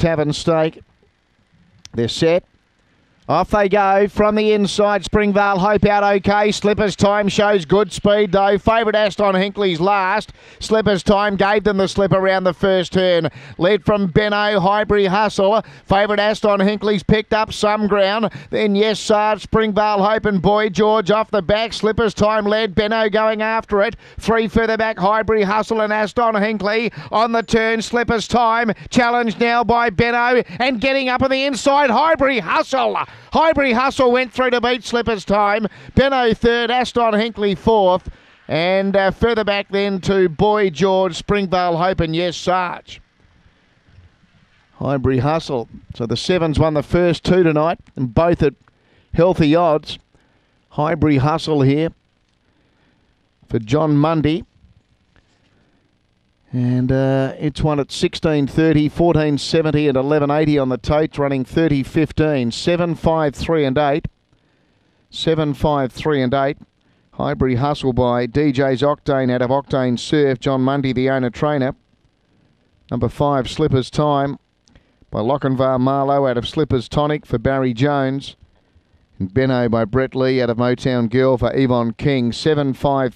Tavern Steak. They're set. Off they go from the inside. Springvale Hope out okay. Slippers time shows good speed though. Favourite Aston Hinkley's last. Slippers time gave them the slip around the first turn. Led from Benno Highbury Hustle. Favourite Aston Hinkley's picked up some ground. Then Yes Sarge, Springvale Hope and Boy George off the back. Slippers time led. Benno going after it. Three further back. Highbury Hustle and Aston Hinkley on the turn. Slippers time challenged now by Benno and getting up on the inside. Highbury Hustle. Highbury Hustle went through to beat Slippers time. Benno third, Aston Hinkley fourth. And uh, further back then to Boy George, Springvale Hope, and Yes Sarge. Highbury Hustle. So the Sevens won the first two tonight, and both at healthy odds. Highbury Hustle here for John Mundy. And uh, it's one at 1630, 1470, and 1180 on the totes, running 3015, 753 and 8. 753 and 8. Highbury Hustle by DJ's Octane out of Octane Surf. John Mundy, the owner trainer. Number 5, Slippers Time by Lochinvar Marlowe out of Slippers Tonic for Barry Jones. And Benno by Brett Lee out of Motown Girl for Yvonne King. 7 5